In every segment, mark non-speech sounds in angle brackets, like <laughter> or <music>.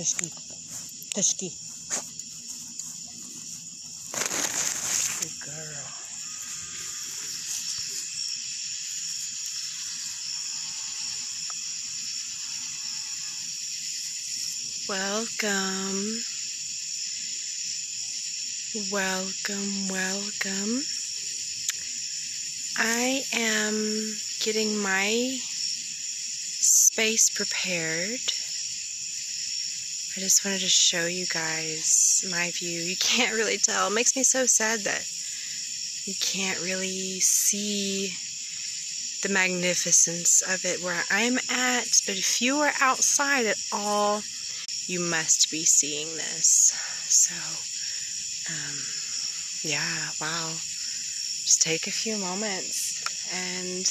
Good girl. Welcome. Welcome, welcome. I am getting my space prepared. I just wanted to show you guys my view. You can't really tell. It makes me so sad that you can't really see the magnificence of it where I'm at. But if you are outside at all, you must be seeing this. So, um, yeah, wow. Just take a few moments and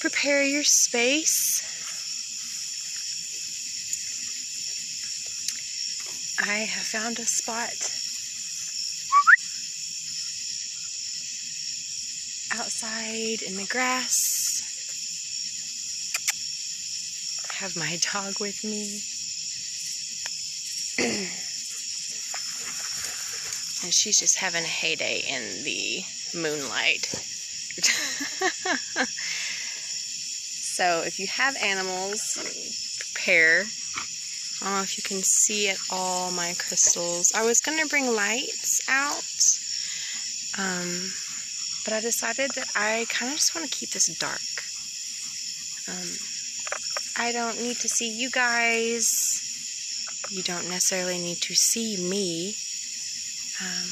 prepare your space. I have found a spot outside in the grass. I have my dog with me. <clears throat> and she's just having a heyday in the moonlight. <laughs> so if you have animals, prepare. I don't know if you can see at all my crystals. I was going to bring lights out, um, but I decided that I kind of just want to keep this dark. Um, I don't need to see you guys you don't necessarily need to see me. Um,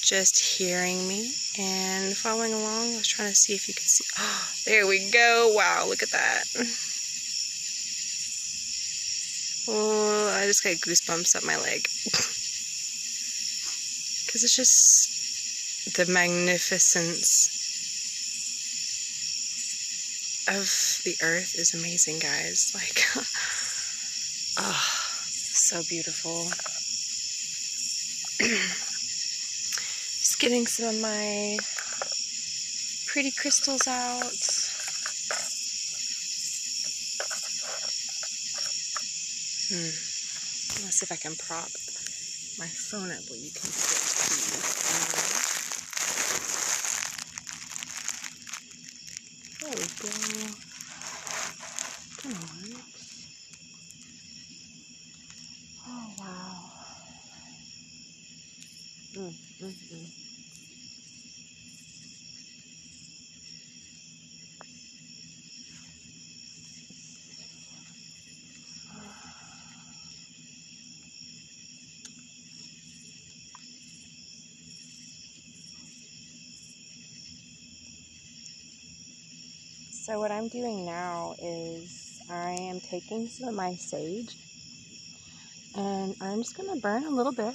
just hearing me and following along. I was trying to see if you could see. Oh, <gasps> there we go. Wow, look at that. Oh, I just got goosebumps up my leg. Because it's just the magnificence of the earth is amazing, guys. Like, <laughs> oh so beautiful. <clears throat> Just getting some of my pretty crystals out. Hmm. Let's see if I can prop my phone up where you can see There we go. Come on. Mm, mm, mm. So what I'm doing now is I am taking some of my sage and I'm just going to burn a little bit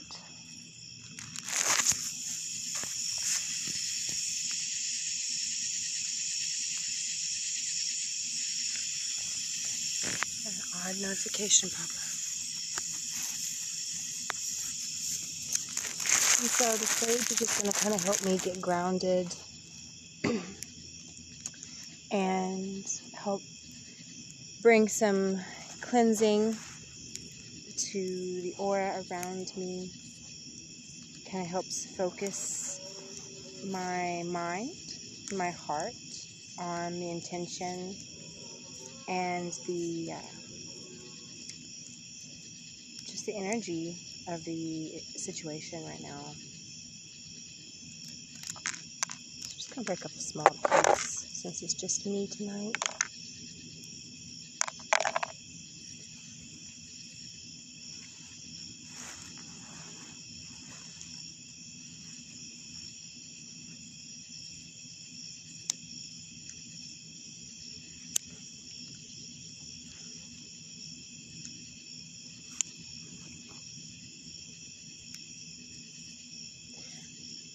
odd notification pop up. And so the sage is just going to kind of help me get grounded and help bring some cleansing to the aura around me. Kind of helps focus my mind, my heart on the intention and the uh, the energy of the situation right now. Just gonna break up a small piece since it's just me tonight.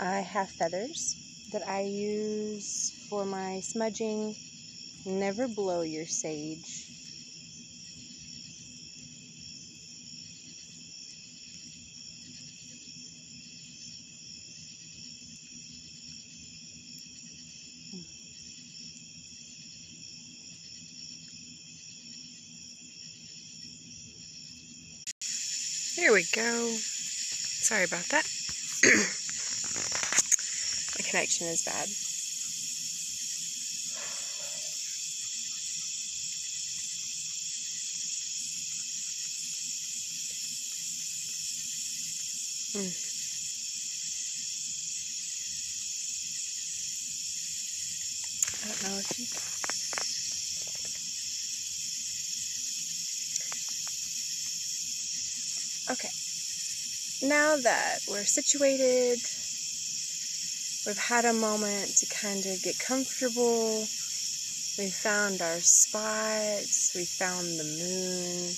I have feathers that I use for my smudging. Never blow your sage. There we go. Sorry about that. Connection is bad. Mm. You. Okay. Now that we're situated, we've had a moment to kind of get comfortable. We found our spots. We found the moon.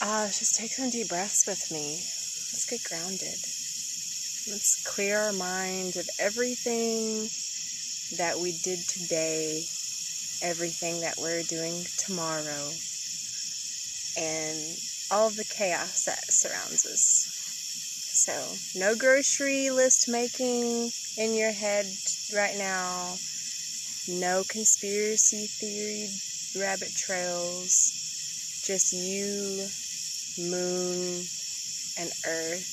Ah, just take some deep breaths with me. Let's get grounded. Let's clear our mind of everything that we did today, everything that we're doing tomorrow, and all the chaos that surrounds us. So, no grocery list making in your head right now, no conspiracy theory rabbit trails, just you moon, and earth.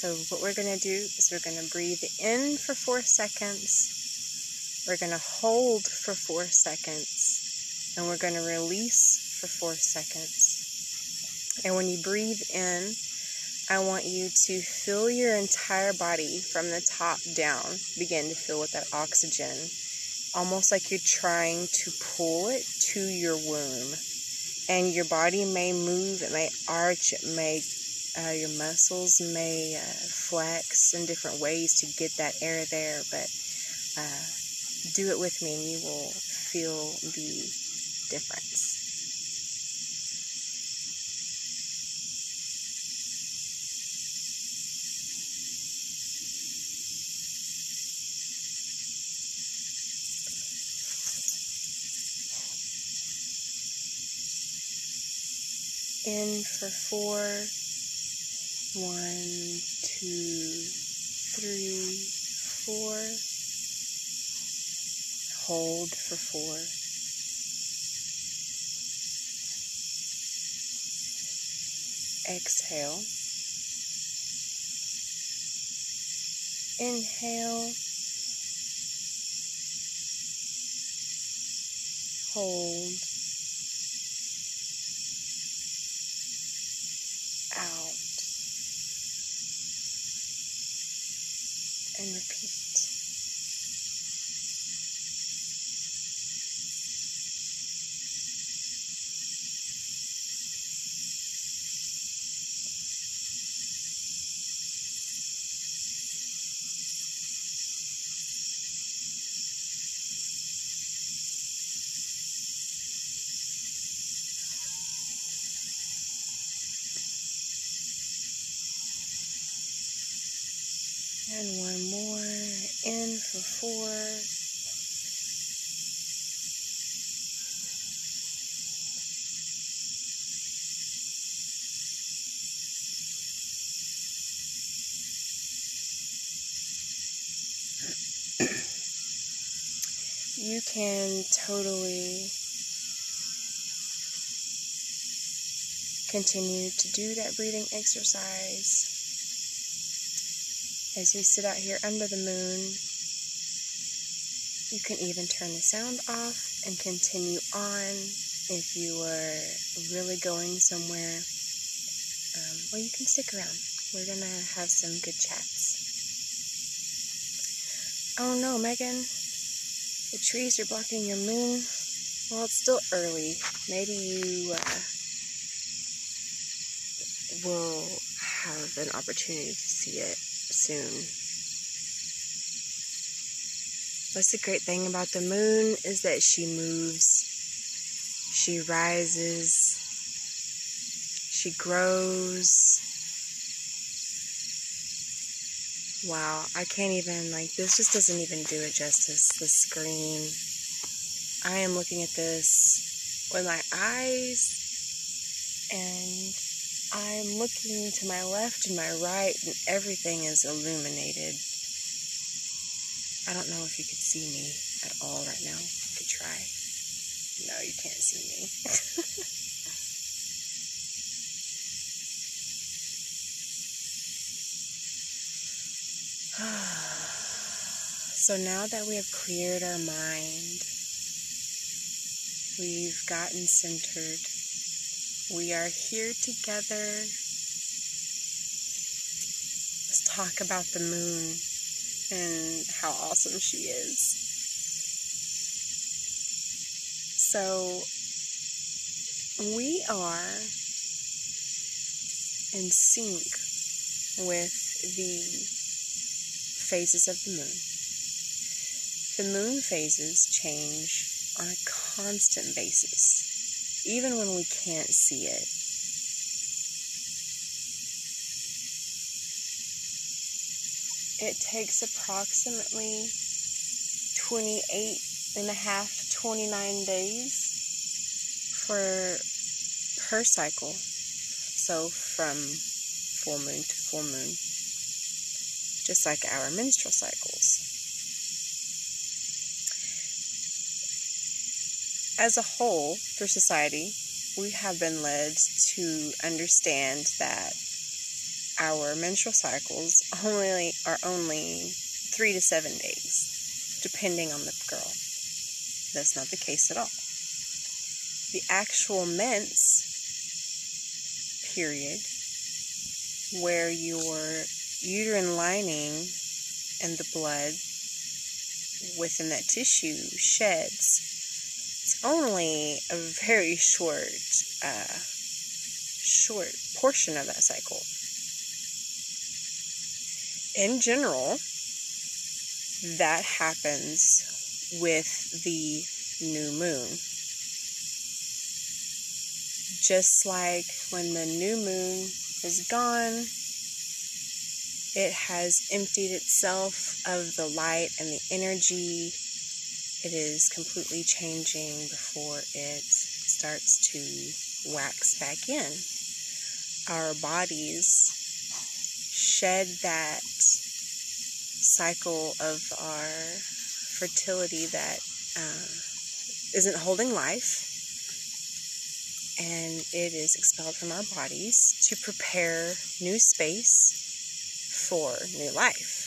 So, what we're going to do is we're going to breathe in for four seconds, we're going to hold for four seconds, and we're going to release for four seconds. And when you breathe in, I want you to fill your entire body from the top down. Begin to fill with that oxygen, almost like you're trying to pull it to your womb and your body may move, it may arch, it may, uh, your muscles may uh, flex in different ways to get that air there, but uh, do it with me and you will feel the difference. In for four. One, two, three, four. Hold for four. Exhale. Inhale. Hold. And repeat. And one more. In for four. you can totally continue to do that breathing exercise as we sit out here under the moon. You can even turn the sound off and continue on if you are really going somewhere. Um, or you can stick around. We're going to have some good chats. Oh no, Megan. The trees are blocking your moon. Well, it's still early. Maybe you uh, will have an opportunity to see it soon. What's the great thing about the moon is that she moves, she rises, she grows. Wow, I can't even, like, this just doesn't even do it justice. The screen. I am looking at this with my eyes and I'm looking to my left and my right, and everything is illuminated. I don't know if you could see me at all right now. I could try. No, you can't see me. <laughs> so now that we have cleared our mind, we've gotten centered we are here together. Let's talk about the moon and how awesome she is. So, we are in sync with the phases of the moon. The moon phases change on a constant basis, even when we can't see it. It takes approximately 28 and a half, 29 days for her cycle. So from full moon to full moon, just like our menstrual cycles. As a whole, for society, we have been led to understand that our menstrual cycles only are only three to seven days, depending on the girl. That's not the case at all. The actual mense period, where your uterine lining and the blood within that tissue sheds, only a very short, uh, short portion of that cycle in general, that happens with the new moon. Just like when the new moon is gone, it has emptied itself of the light and the energy. It is completely changing before it starts to wax back in. Our bodies shed that cycle of our fertility that uh, not holding life and it is expelled from our bodies to prepare new space for new life.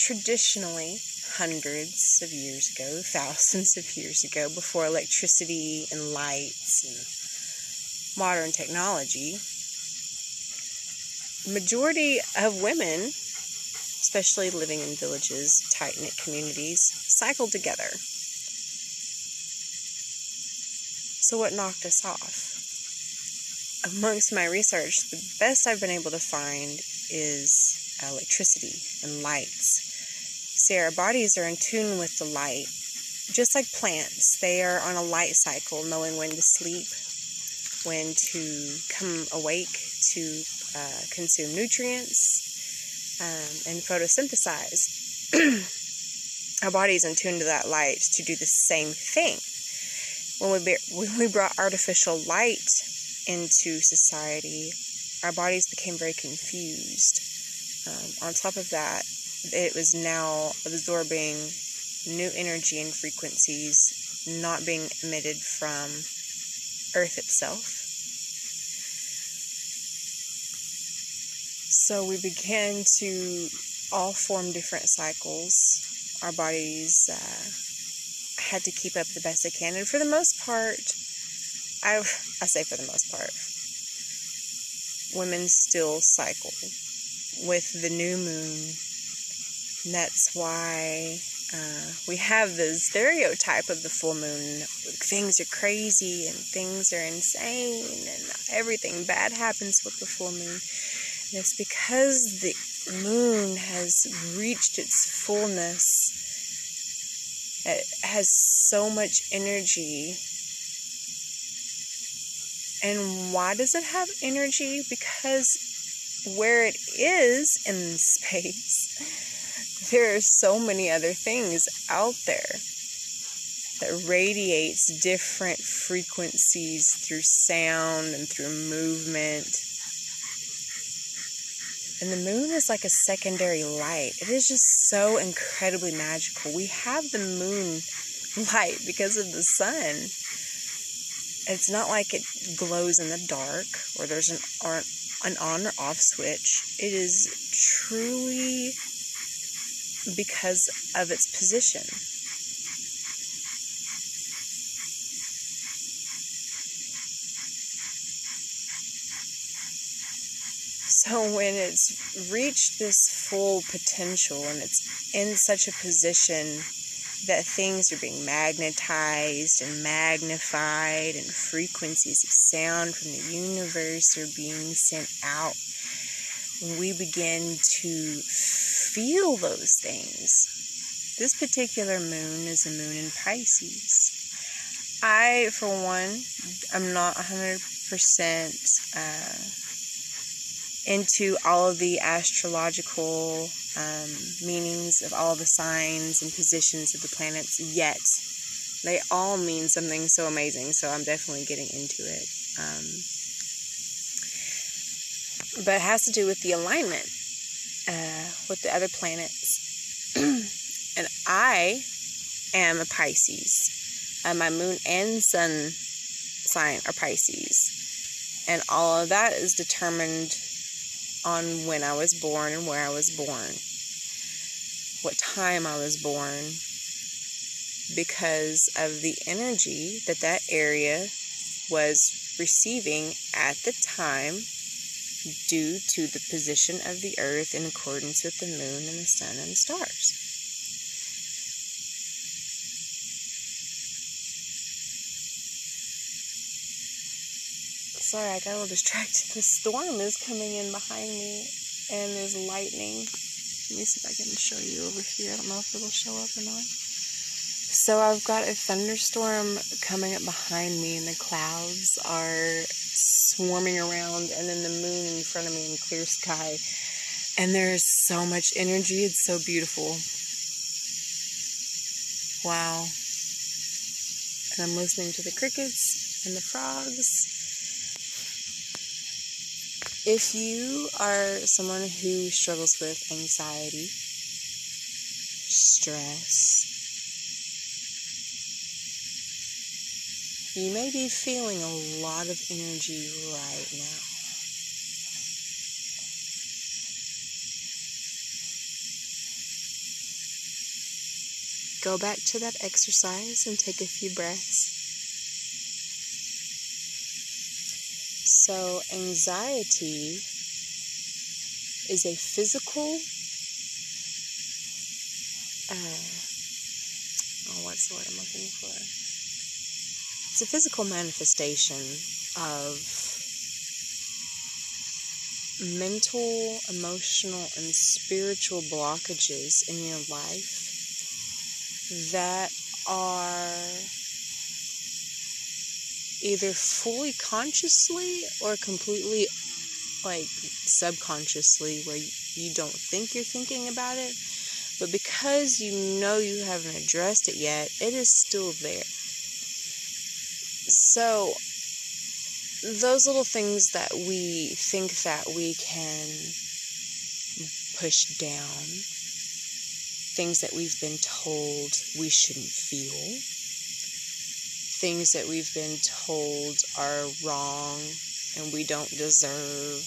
Traditionally, hundreds of years ago, thousands of years ago, before electricity and lights and modern technology, majority of women, especially living in villages, tight knit communities, cycled together. So, what knocked us off? Amongst my research, the best I've been able to find is electricity and lights. See, our bodies are in tune with the light, just like plants. They are on a light cycle, knowing when to sleep, when to come awake to uh, consume nutrients um, and photosynthesize. <clears throat> Our body's in tune to that light to do the same thing. When we, be- when we brought artificial light into society, our bodies became very confused. Um, on top of that, it was now absorbing new energy and frequencies not being emitted from Earth itself. So we began to all form different cycles. Our bodies uh, had to keep up the best they can, and for the most part, I I say for the most part, women still cycle with the new moon. And that's why uh, we have the stereotype of the full moon. Things are crazy and things are insane and everything bad happens with the full moon. And it's because the moon has reached its fullness. It has so much energy. And why does it have energy? Because where it is in space <laughs> there are so many other things out there that radiates different frequencies through sound and through movement. And the moon is like a secondary light. It is just so incredibly magical. We have the moon light because of the sun. It's not like it glows in the dark or there's an an on or off switch. It is truly because of its position. So when it's reached this full potential and it's in such a position that things are being magnetized and magnified and frequencies of sound from the universe are being sent out, we begin to feel those things. This particular moon is a moon in Pisces. I, for one, am not 100% uh, into all of the astrological um, meanings of all the signs and positions of the planets yet. They all mean something so amazing, so I'm definitely getting into it. Um, but it has to do with the alignment uh, with the other planets. <clears throat> and I am a Pisces. Uh, my moon and sun sign are Pisces. And all of that is determined on when I was born and where I was born, what time I was born, because of the energy that that area was receiving at the time due to the position of the earth in accordance with the moon and the sun and the stars. Sorry, I got a little distracted. The storm is coming in behind me and there's lightning. Let me see if I can show you over here. I don't know if it'll show up or not. So I've got a thunderstorm coming up behind me and the clouds are swarming around and then the moon in front of me in clear sky. And there's so much energy. It's so beautiful. Wow. And I'm listening to the crickets and the frogs if you are someone who struggles with anxiety, stress, you may be feeling a lot of energy right now. Go back to that exercise and take a few breaths. So, anxiety is a physical, uh, oh, what's the word I'm looking for? It's a physical manifestation of mental, emotional, and spiritual blockages in your life that are either fully consciously or completely like subconsciously where you don't think you're thinking about it. But because you know you haven't addressed it yet it is still there so those little things that we think that we can push down things that we've been told we shouldn't feel things that we've been told are wrong and we don't deserve,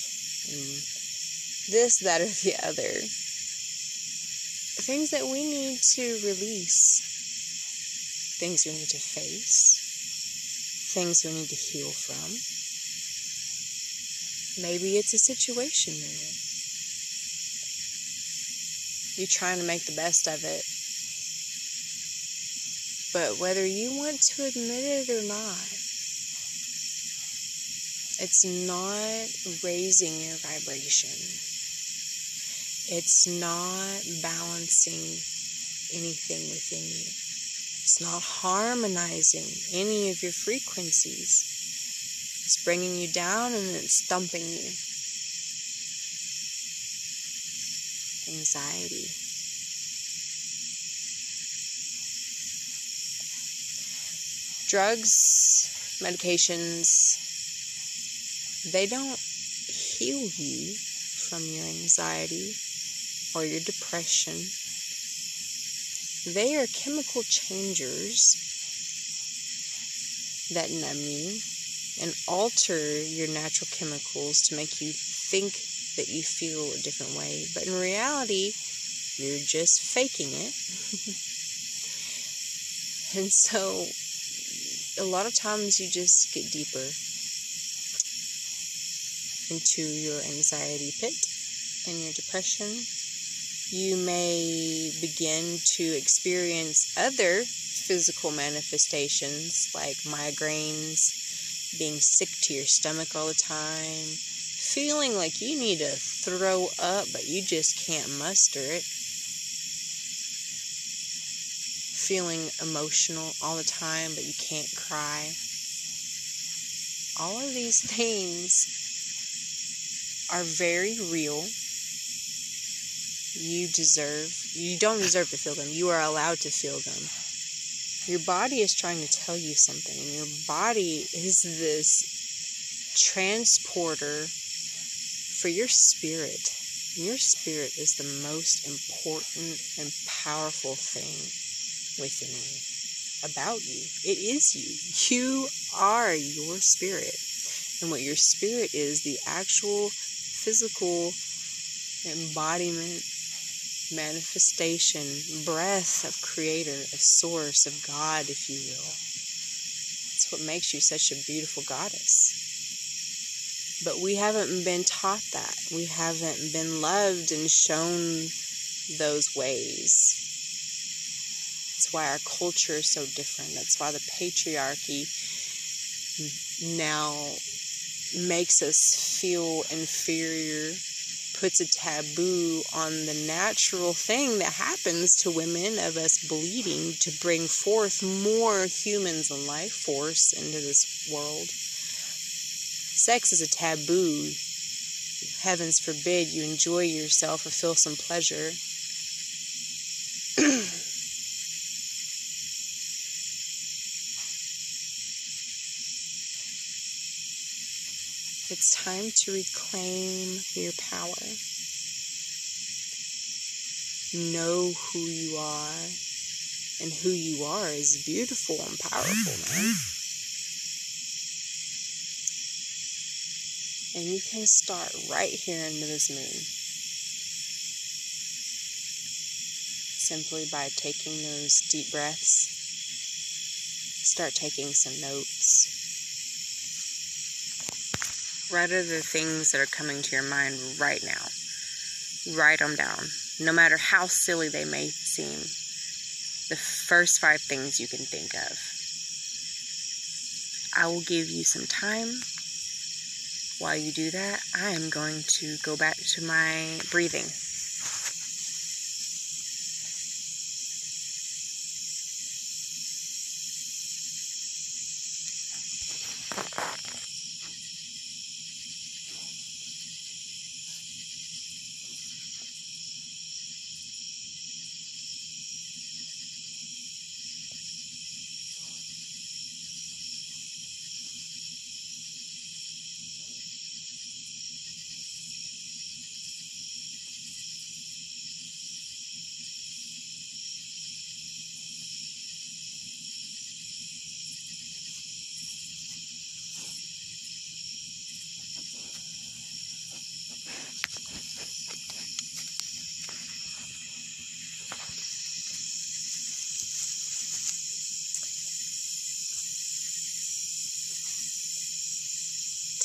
this, that, or the other. Things that we need to release, things we need to face, things you need to heal from. Maybe it's a situation you're in. You're trying to make the best of it but whether you want to admit it or not, it's not raising your vibration. It's not balancing anything within you. It's not harmonizing any of your frequencies. It's bringing you down and it's dumping you. Anxiety. drugs, medications, they don't heal you from your anxiety or your depression. They are chemical changers that numb you, and alter your natural chemicals to make you think that you feel a different way. But in reality, you're just faking it. <laughs> and so, a lot of times you just get deeper into your anxiety pit and your depression. You may begin to experience other physical manifestations like migraines, being sick to your stomach all the time, feeling like you need to throw up but you just can't muster it, feeling emotional all the time but you can't cry. All of these <laughs> things are very real. You deserve, you don't deserve to feel them. You are allowed to feel them. Your body is trying to tell you something, and your body is this transporter for your spirit. And Your spirit is the most important and powerful thing within you, about you. It is you. You are your spirit. And what your spirit is, the actual physical embodiment manifestation, breath of Creator, of Source, of God, if you will. That's what makes you such a beautiful goddess. But we haven't been taught that. We haven't been loved and shown those ways. That's why our culture is so different. That's why the patriarchy now makes us feel inferior puts a taboo on the natural thing that happens to women of us bleeding to bring forth more humans and life force into this world. Sex is a taboo. Heavens forbid you enjoy yourself or feel some pleasure. <clears throat> It's time to reclaim your power. Know who you are. And who you are is beautiful and powerful, man. And you can start right here into this moon. Simply by taking those deep breaths. Start taking some notes what are the things that are coming to your mind right now? Write them down. No matter how silly they may seem, the first five things you can think of. I will give you some time. While you do that, I am going to go back to my breathing.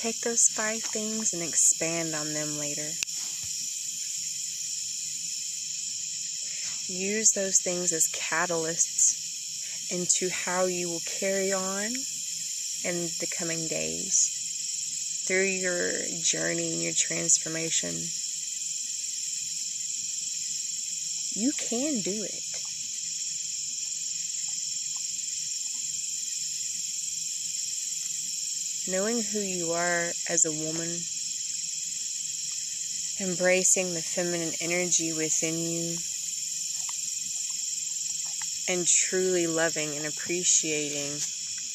Take those five things and expand on them later. Use those things as catalysts into how you will carry on in the coming days through your journey and your transformation. You can do it. Knowing who you are as a woman, embracing the feminine energy within you, and truly loving and appreciating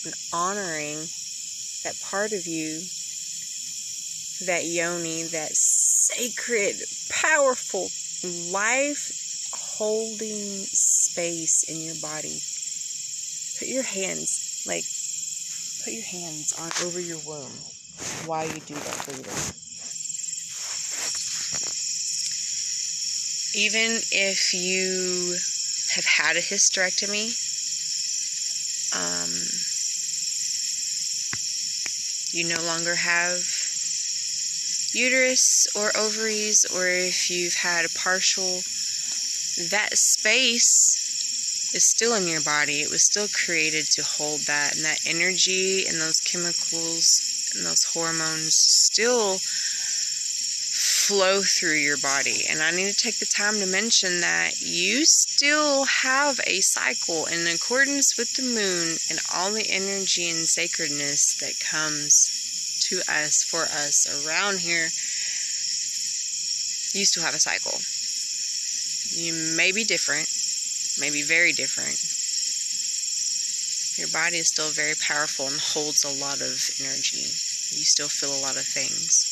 and honoring that part of you, that yoni, that sacred, powerful, life holding space in your body. Put your hands like put your hands on over your womb while you do that breathing. Even if you have had a hysterectomy, um, you no longer have uterus or ovaries, or if you've had a partial, that space is still in your body. It was still created to hold that, and that energy and those chemicals and those hormones still flow through your body. And I need to take the time to mention that you still have a cycle in accordance with the moon and all the energy and sacredness that comes to us, for us around here. You still have a cycle. You may be different, maybe very different. Your body is still very powerful and holds a lot of energy. You still feel a lot of things.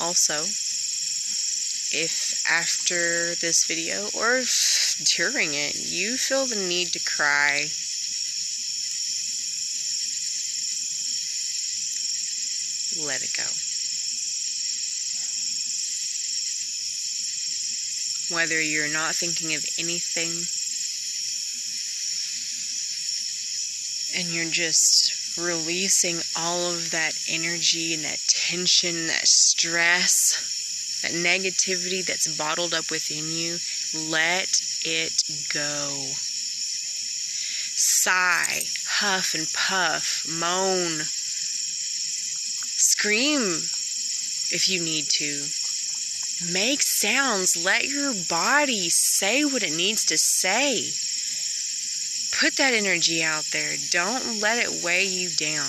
Also, if after this video or during it you feel the need to cry, let it go. Whether you're not thinking of anything and you're just releasing all of that energy and that tension, that stress, that negativity that's bottled up within you, let it go. Sigh, huff and puff, moan, scream if you need to. Make sounds. Let your body say what it needs to say put that energy out there. Don't let it weigh you down.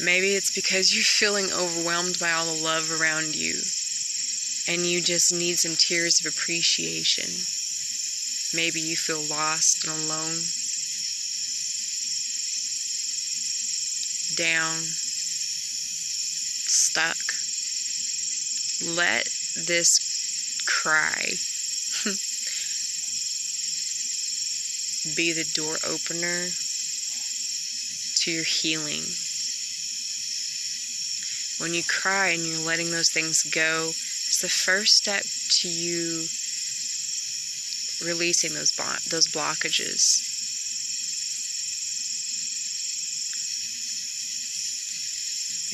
Maybe it's because you're feeling overwhelmed by all the love around you and you just need some tears of appreciation. Maybe you feel lost and alone, down, stuck. Let this cry <laughs> be the door opener to your healing. When you cry and you're letting those things go, it's the first step to you releasing those those blockages.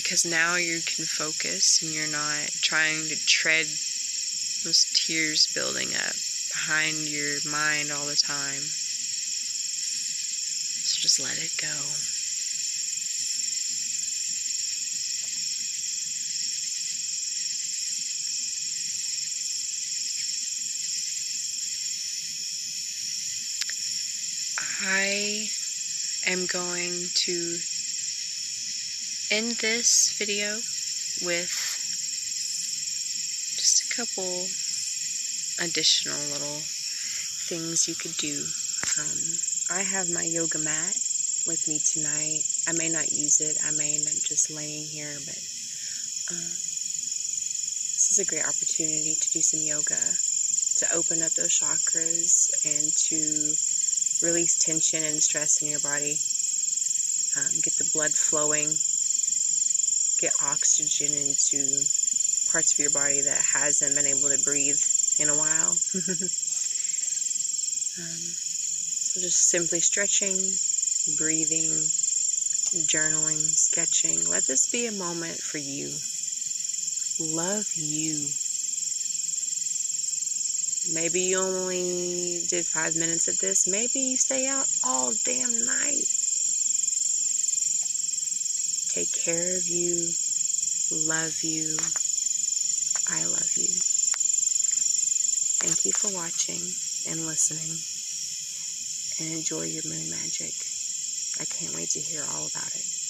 Because now you can focus and you're not trying to tread those tears building up behind your mind all the time. So just let it go. I am going to end this video with just a couple additional little things you could do. Um, I have my yoga mat with me tonight. I may not use it. I may end up just laying here, but uh, this is a great opportunity to do some yoga, to open up those chakras, and to release tension and stress in your body. Um, get the blood flowing get oxygen into parts of your body that hasn't been able to breathe in a while. <laughs> um, so just simply stretching, breathing, journaling, sketching. Let this be a moment for you. Love you. Maybe you only did five minutes of this. Maybe you stay out all damn night. Take care of you. Love you. I love you. Thank you for watching and listening. And enjoy your moon magic. I can't wait to hear all about it.